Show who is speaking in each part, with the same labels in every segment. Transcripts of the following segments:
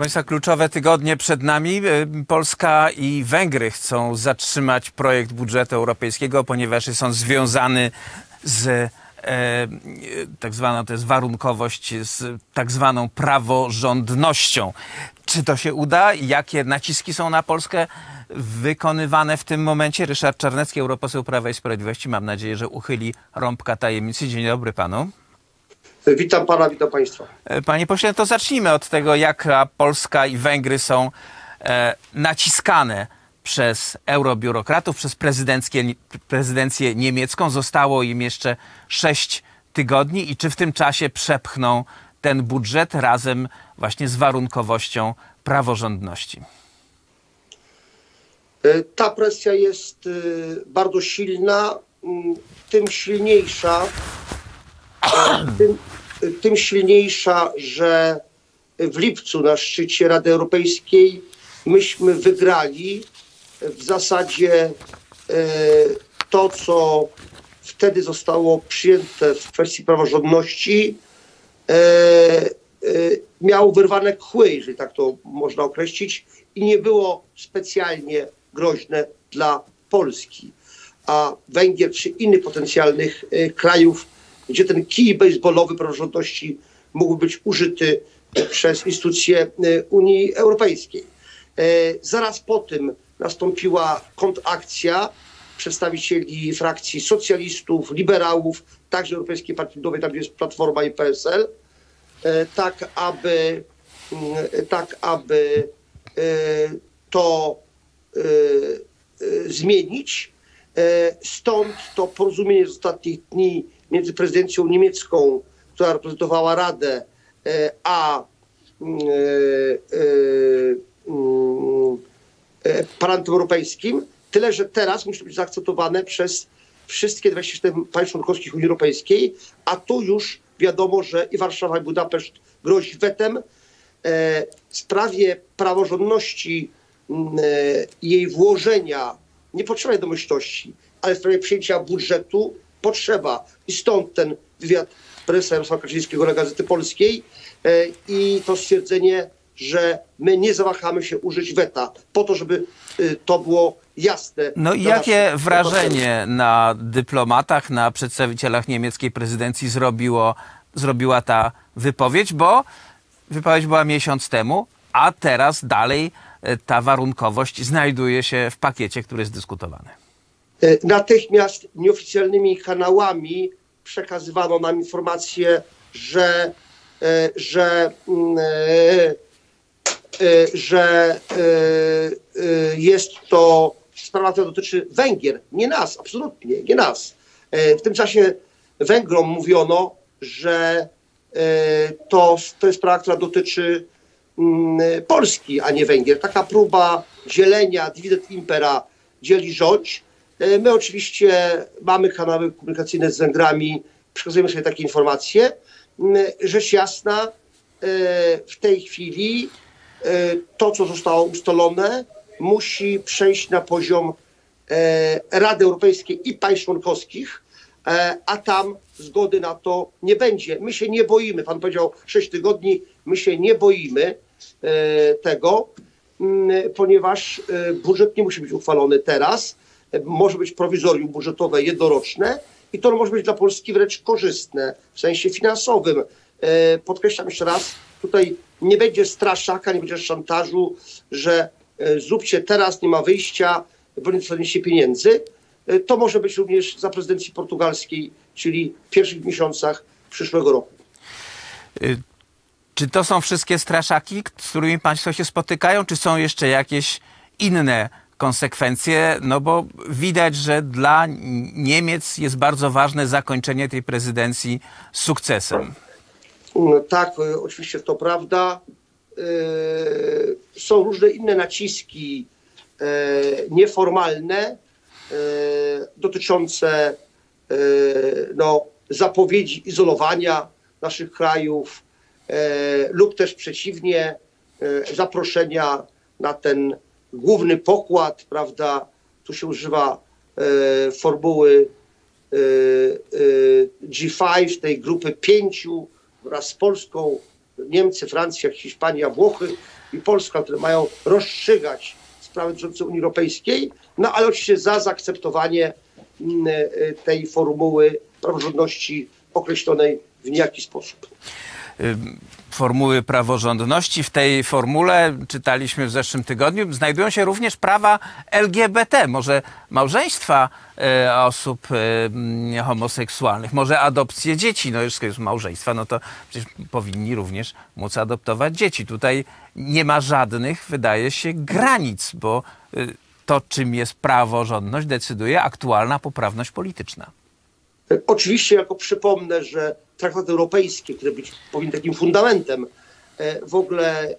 Speaker 1: Państwa, kluczowe tygodnie przed nami. Y, Polska i Węgry chcą zatrzymać projekt budżetu europejskiego, ponieważ jest on związany z e, tak zwaną, to jest warunkowość, z tak zwaną praworządnością. Czy to się uda? Jakie naciski są na Polskę wykonywane w tym momencie? Ryszard Czarnecki, europoseł Prawa i Sprawiedliwości. Mam nadzieję, że uchyli rąbka tajemnicy. Dzień dobry panu.
Speaker 2: Witam pana, witam państwa.
Speaker 1: E, Panie pośle, to zacznijmy od tego, jak Polska i Węgry są e, naciskane przez eurobiurokratów, przez prezydencję niemiecką. Zostało im jeszcze sześć tygodni i czy w tym czasie przepchną ten budżet razem właśnie z warunkowością praworządności?
Speaker 2: E, ta presja jest e, bardzo silna, m, tym silniejsza, tym, tym silniejsza, że w lipcu na szczycie Rady Europejskiej myśmy wygrali w zasadzie e, to, co wtedy zostało przyjęte w kwestii praworządności, e, e, miało wyrwane kły, jeżeli tak to można określić, i nie było specjalnie groźne dla Polski. A Węgier czy innych potencjalnych krajów, gdzie ten kij baseballowy praworządności mógł być użyty przez instytucje Unii Europejskiej. Zaraz po tym nastąpiła kontrakcja przedstawicieli frakcji socjalistów, liberałów, także Europejskiej Partii Ludowej, tam jest Platforma i PSL, e, tak aby, mm, tak aby e, to e, zmienić. Stąd to porozumienie z ostatnich dni między prezydencją niemiecką, która reprezentowała Radę, a mm, mm, E, Parlamentem Europejskim, tyle że teraz musi być zaakceptowane przez wszystkie 27 państw członkowskich Unii Europejskiej, a tu już wiadomo, że i Warszawa, i Budapeszt grozi wetem. E, w sprawie praworządności mm, e, jej włożenia nie potrzeba jednomyślności, ale w sprawie przyjęcia budżetu potrzeba. I stąd ten wywiad prezesa Jarosława Kaczyńskiego dla Gazety Polskiej i to stwierdzenie że my nie zawahamy się użyć weta po to, żeby y, to było jasne.
Speaker 1: No i jakie wrażenie na dyplomatach, na przedstawicielach niemieckiej prezydencji zrobiło, zrobiła ta wypowiedź, bo wypowiedź była miesiąc temu, a teraz dalej y, ta warunkowość znajduje się w pakiecie, który jest dyskutowany.
Speaker 2: Y, natychmiast nieoficjalnymi kanałami przekazywano nam informację, że, że mm, Y, że jest to sprawa, która dotyczy Węgier, nie nas, absolutnie, nie nas. W tym czasie Węgrom mówiono, że to, to jest sprawa, która dotyczy mm, Polski, a nie Węgier. Taka próba dzielenia dywidend impera dzieli rządź. My oczywiście mamy kanały komunikacyjne z Węgrami, przekazujemy sobie takie informacje. Mm, rzecz jasna, w tej chwili E, to, co zostało ustalone, musi przejść na poziom e, Rady Europejskiej i państw członkowskich, e, a tam zgody na to nie będzie. My się nie boimy, pan powiedział 6 tygodni, my się nie boimy tego, mm, ponieważ budżet nie musi być uchwalony teraz. Może być prowizorium budżetowe jednoroczne i to może być dla Polski wręcz korzystne w sensie finansowym. Podkreślam jeszcze raz, tutaj nie będzie straszaka, nie będzie szantażu, że e, zróbcie teraz, nie ma wyjścia, bo nie dostaniecie pieniędzy. E, to może być również za prezydencji portugalskiej, czyli w pierwszych miesiącach przyszłego roku.
Speaker 1: Czy to są wszystkie straszaki, z którymi Państwo się spotykają, czy są jeszcze jakieś inne konsekwencje? No bo widać, że dla Niemiec jest bardzo ważne zakończenie tej prezydencji sukcesem.
Speaker 2: No tak, e, oczywiście to prawda. E, są różne inne naciski e, nieformalne dotyczące no, zapowiedzi izolowania naszych krajów lub też przeciwnie zaproszenia na ten główny pokład, prawda? Tu się używa formuły G5, tej grupy pięciu wraz z Polską, Niemcy, Francja, Hiszpania, Włochy i Polska, które mają rozstrzygać sprawy dotyczące Unii Europejskiej, no ale oczywiście za zaakceptowanie mm, e, tej formuły praworządności określonej w niejaki sposób.
Speaker 1: Y, formuły praworządności. W tej formule, czytaliśmy w zeszłym tygodniu, znajdują się również prawa LGBT, może małżeństwa e, osób e, homoseksualnych, może adopcje dzieci. No już małżeństwa, no to przecież powinni również móc adoptować dzieci. Tutaj nie ma żadnych, wydaje się, granic, bo to, czym jest praworządność, decyduje aktualna poprawność polityczna.
Speaker 2: Oczywiście, jako przypomnę, że traktaty europejskie, które być powinny takim fundamentem, e, w ogóle e,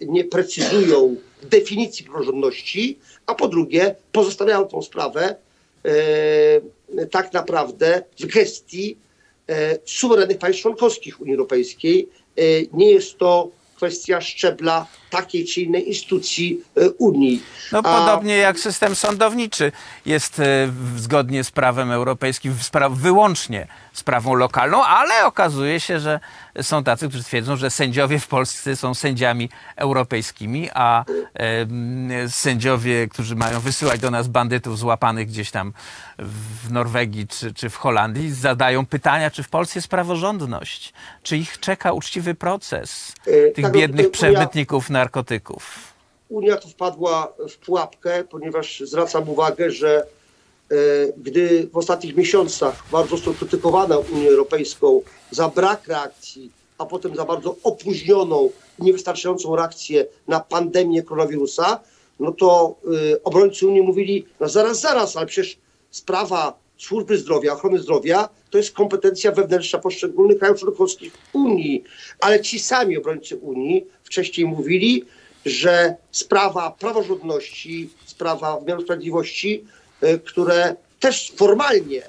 Speaker 2: nie precyzują definicji praworządności, a po drugie pozostawiają tą sprawę e, tak naprawdę w gestii suwerennych państw członkowskich Unii Europejskiej. Nie jest to kwestia szczebla takiej czy innej instytucji e, Unii.
Speaker 1: No A... podobnie jak system sądowniczy jest e, zgodnie z prawem europejskim spra wyłącznie sprawą lokalną, ale okazuje się, że są tacy, którzy twierdzą, że sędziowie w Polsce są sędziami europejskimi, a e, sędziowie, którzy mają wysyłać do nas bandytów złapanych gdzieś tam w Norwegii czy, czy w Holandii, zadają pytania, czy w Polsce jest praworządność, czy ich czeka uczciwy proces e, tych tak, biednych przemytników ja... narkotyków.
Speaker 2: Unia tu wpadła w pułapkę, ponieważ zwracam uwagę, że E, gdy w ostatnich miesiącach bardzo krytykowano Unię Europejską za brak reakcji, a potem za bardzo opóźnioną i niewystarczającą reakcję na pandemię koronawirusa, no to y, obrońcy Unii mówili, no zaraz, zaraz, ale przecież sprawa służby zdrowia, ochrony zdrowia to jest kompetencja wewnętrzna poszczególnych krajów członkowskich Unii. Ale ci sami obrońcy Unii wcześniej mówili, że sprawa praworządności, sprawa wymiaru sprawiedliwości E, które też formalnie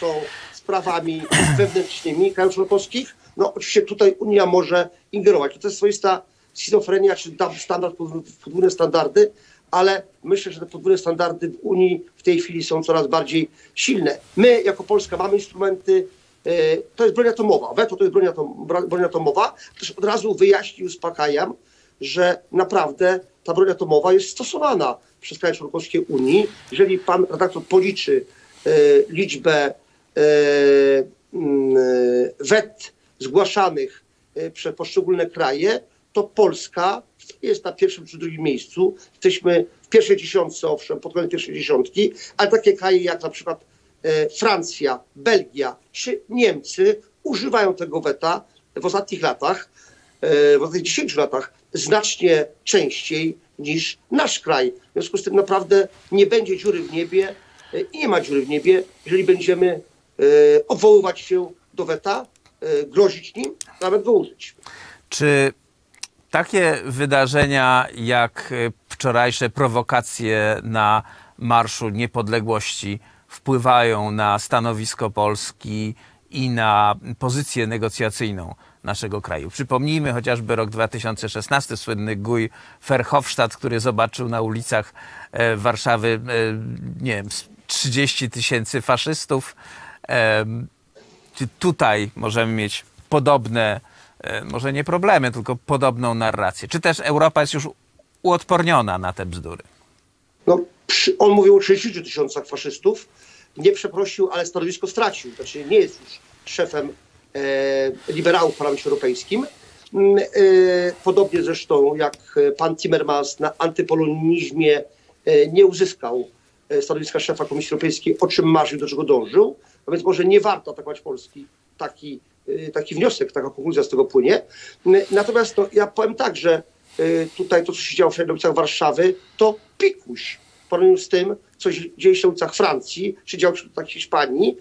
Speaker 2: są sprawami wewnętrznymi krajów członkowskich. No oczywiście tutaj Unia może ingerować. To jest swoista schizofrenia, czy standard, podwójne standardy, ale myślę, że te podwójne standardy w Unii w tej chwili są coraz bardziej silne. My jako Polska mamy instrumenty, e, to jest broń atomowa, weto to jest broń, atom, broń atomowa. Też od razu wyjaśnię i uspokajam, że naprawdę ta broń atomowa jest stosowana przez kraje członkowskie Unii. Jeżeli pan redaktor policzy e, liczbę e, mm, wet zgłaszanych przez poszczególne kraje, to Polska jest na pierwszym czy drugim miejscu. Jesteśmy w pierwszej dziesiątce, owszem, pod koniec pierwszej dziesiątki, ale takie kraje jak na przykład e, Francja, Belgia czy Niemcy używają tego weta w ostatnich latach, e, w ostatnich 10 latach znacznie częściej niż nasz kraj. W związku z tym naprawdę nie będzie dziury w niebie e, i nie ma dziury w niebie, jeżeli będziemy e, odwoływać się do weta, e, grozić nim, nawet go użyć.
Speaker 1: Czy takie wydarzenia jak wczorajsze prowokacje na Marszu Niepodległości wpływają na stanowisko Polski i na pozycję negocjacyjną naszego kraju. Przypomnijmy chociażby rok 2016, słynny Guy Verhofstadt, który zobaczył na ulicach e, Warszawy, e, nie wiem, 30 tysięcy faszystów. E, tutaj możemy mieć podobne, może nie problemy, tylko podobną narrację. Czy też Europa jest już uodporniona na te bzdury?
Speaker 2: No, on mówił o 60 tysiącach faszystów. Nie przeprosił, ale stanowisko stracił. Znaczy nie jest już szefem E, liberałów w Parlamencie Europejskim. Mm, e, podobnie zresztą jak pan Timmermans na antypolonizmie e, nie uzyskał stanowiska szefa Komisji Europejskiej, o czym marzył, do czego dążył. A więc może nie warto atakować Polski. Taki, taki wniosek, taka konkluzja z tego płynie. Mm, natomiast no, ja powiem tak, że tutaj to, co się działo w ulicach Warszawy, to pikuś w porównaniu z tym, co dzieje się na ulicach Francji, czy działo się w Hiszpanii,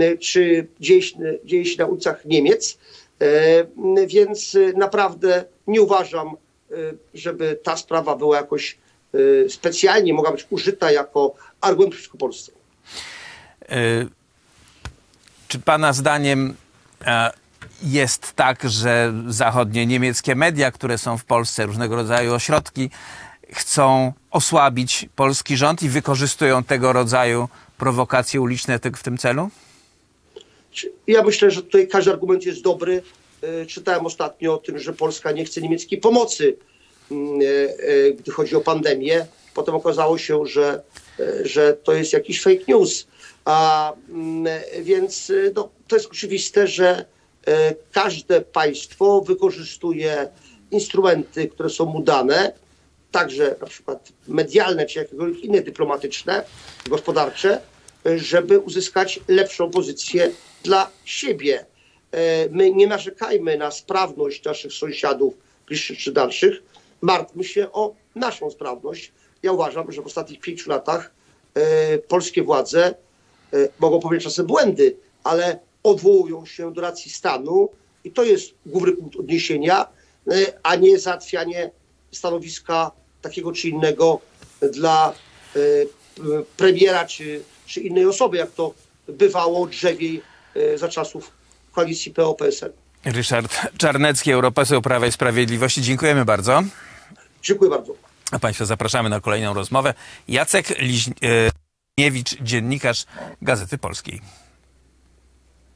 Speaker 2: E, czy dzieje się, dzieje się na ulicach Niemiec. Więc naprawdę nie uważam, żeby ta sprawa była jakoś specjalnie mogła być użyta jako argument przeciwko Polsce.
Speaker 1: Czy Pana zdaniem jest tak, że zachodnie niemieckie media, które są w Polsce, różnego rodzaju ośrodki, chcą osłabić polski rząd i wykorzystują tego rodzaju prowokacje uliczne w tym celu?
Speaker 2: Ja myślę, że tutaj każdy argument jest dobry e, czytałem ostatnio o tym, że Polska nie chce niemieckiej pomocy, mm, e, e, gdy chodzi o pandemię. Potem okazało się, że, e, że to jest jakiś fake news. A, mm, więc e, no, to jest oczywiste, że e, każde państwo wykorzystuje instrumenty, które są mu dane, także na przykład medialne czy jakiekolwiek inne dyplomatyczne, gospodarcze, e, żeby uzyskać lepszą pozycję dla siebie. E, My nie narzekajmy na sprawność naszych sąsiadów, bliższych czy dalszych, martwmy się o naszą sprawność. Ja uważam, że w ostatnich pięciu latach polskie władze mogą popełniać czasem błędy, ale odwołują się do racji stanu i to jest główny punkt odniesienia, e, a nie załatwianie stanowiska takiego czy innego dla e, premiera czy, czy innej osoby, jak to bywało drzewiej e, za czasów koalicji PO-PSL.
Speaker 1: Ryszard Czarnecki, europoseł Prawa i Sprawiedliwości. Dziękujemy bardzo.
Speaker 2: Dziękuję bardzo.
Speaker 1: A Państwa zapraszamy na kolejną rozmowę. Jacek Liźniewicz, dziennikarz Gazety Polskiej.